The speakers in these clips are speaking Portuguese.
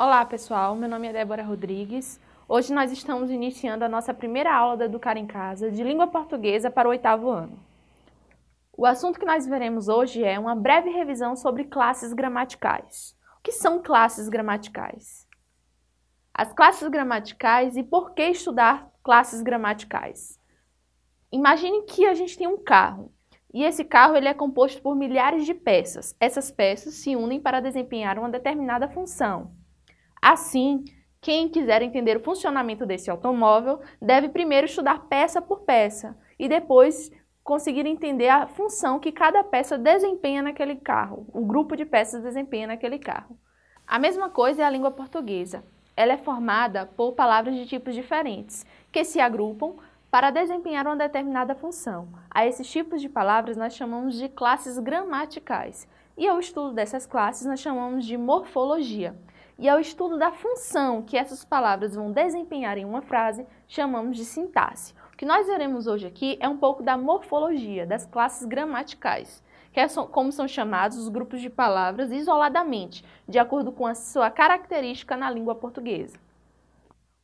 Olá pessoal, meu nome é Débora Rodrigues. Hoje nós estamos iniciando a nossa primeira aula do Educar em Casa de língua portuguesa para o oitavo ano. O assunto que nós veremos hoje é uma breve revisão sobre classes gramaticais. O que são classes gramaticais? As classes gramaticais e por que estudar classes gramaticais? Imagine que a gente tem um carro e esse carro ele é composto por milhares de peças. Essas peças se unem para desempenhar uma determinada função. Assim, quem quiser entender o funcionamento desse automóvel deve primeiro estudar peça por peça e depois conseguir entender a função que cada peça desempenha naquele carro, o grupo de peças desempenha naquele carro. A mesma coisa é a língua portuguesa. Ela é formada por palavras de tipos diferentes, que se agrupam para desempenhar uma determinada função. A esses tipos de palavras nós chamamos de classes gramaticais. E ao estudo dessas classes nós chamamos de morfologia e ao estudo da função que essas palavras vão desempenhar em uma frase, chamamos de sintaxe. O que nós veremos hoje aqui é um pouco da morfologia das classes gramaticais, que é como são chamados os grupos de palavras isoladamente, de acordo com a sua característica na língua portuguesa.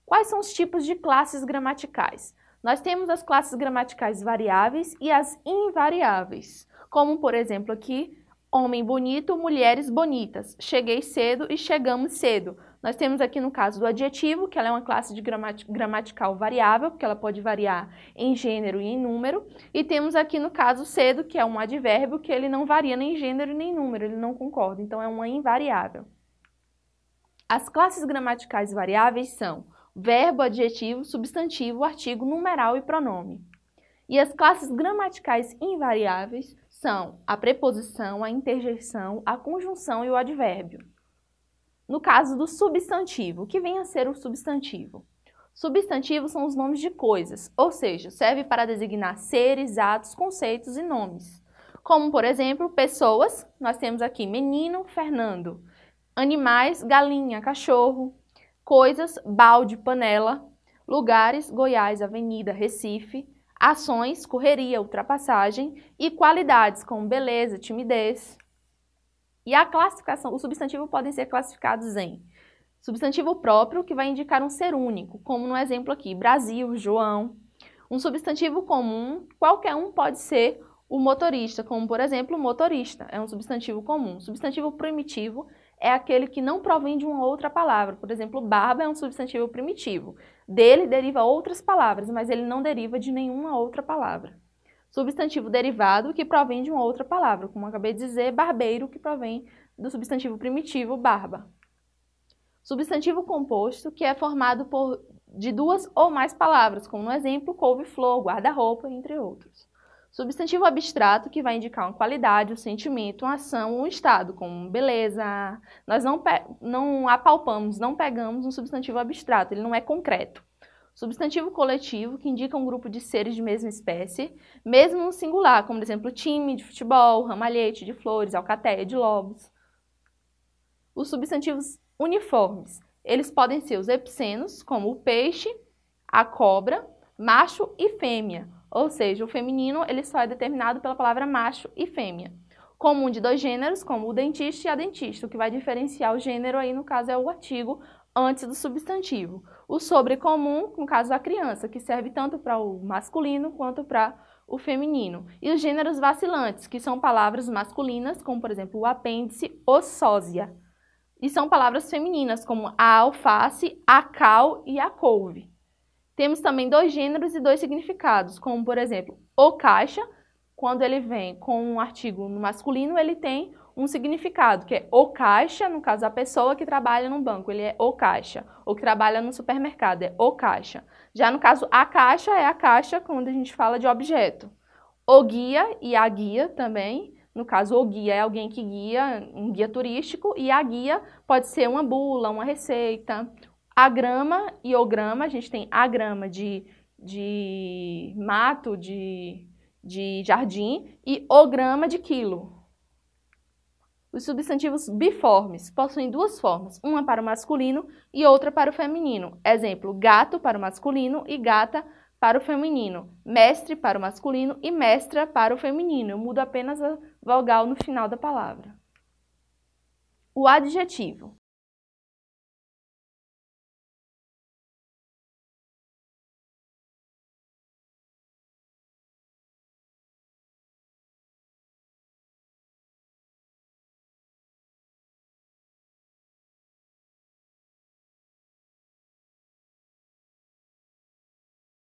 Quais são os tipos de classes gramaticais? Nós temos as classes gramaticais variáveis e as invariáveis, como por exemplo aqui homem bonito, mulheres bonitas. Cheguei cedo e chegamos cedo. Nós temos aqui no caso do adjetivo, que ela é uma classe de gramatical variável, porque ela pode variar em gênero e em número. E temos aqui no caso cedo, que é um advérbio, que ele não varia nem gênero nem número, ele não concorda, então é uma invariável. As classes gramaticais variáveis são verbo, adjetivo, substantivo, artigo, numeral e pronome. E as classes gramaticais invariáveis são a preposição, a interjeição, a conjunção e o advérbio. No caso do substantivo, o que vem a ser o substantivo? Substantivos são os nomes de coisas, ou seja, serve para designar seres, atos, conceitos e nomes. Como, por exemplo, pessoas, nós temos aqui menino, Fernando. Animais, galinha, cachorro. Coisas, balde, panela. Lugares, Goiás, Avenida, Recife ações, correria, ultrapassagem e qualidades como beleza, timidez. E a classificação, os substantivos podem ser classificados em substantivo próprio, que vai indicar um ser único, como no exemplo aqui, Brasil, João. Um substantivo comum, qualquer um pode ser o motorista, como por exemplo, motorista, é um substantivo comum. Substantivo primitivo é aquele que não provém de uma outra palavra. Por exemplo, barba é um substantivo primitivo. Dele deriva outras palavras, mas ele não deriva de nenhuma outra palavra. Substantivo derivado que provém de uma outra palavra, como acabei de dizer, barbeiro, que provém do substantivo primitivo barba. Substantivo composto, que é formado por, de duas ou mais palavras, como no exemplo couve-flor, guarda-roupa, entre outros. Substantivo abstrato, que vai indicar uma qualidade, um sentimento, uma ação, um estado, como beleza. Nós não, não apalpamos, não pegamos um substantivo abstrato, ele não é concreto. Substantivo coletivo, que indica um grupo de seres de mesma espécie, mesmo no singular, como, por exemplo, time de futebol, ramalhete de flores, alcateia de lobos. Os substantivos uniformes, eles podem ser os epicenos, como o peixe, a cobra, macho e fêmea, ou seja, o feminino ele só é determinado pela palavra macho e fêmea. Comum de dois gêneros, como o dentista e a dentista. O que vai diferenciar o gênero aí, no caso, é o artigo antes do substantivo. O sobrecomum, no caso da criança, que serve tanto para o masculino quanto para o feminino. E os gêneros vacilantes, que são palavras masculinas, como por exemplo o apêndice ou sósia. E são palavras femininas, como a alface, a cal e a couve. Temos também dois gêneros e dois significados, como por exemplo, o caixa, quando ele vem com um artigo no masculino, ele tem um significado, que é o caixa, no caso a pessoa que trabalha no banco, ele é o caixa, ou que trabalha no supermercado, é o caixa. Já no caso a caixa é a caixa quando a gente fala de objeto. O guia e a guia também, no caso o guia é alguém que guia, um guia turístico, e a guia pode ser uma bula, uma receita, Agrama e ograma, a gente tem agrama de, de mato, de, de jardim, e ograma de quilo. Os substantivos biformes possuem duas formas, uma para o masculino e outra para o feminino. Exemplo, gato para o masculino e gata para o feminino. Mestre para o masculino e mestra para o feminino. Eu mudo apenas a vogal no final da palavra. O adjetivo.